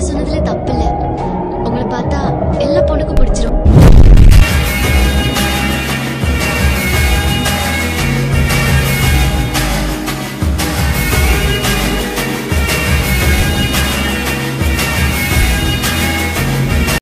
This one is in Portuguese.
sono delle tappe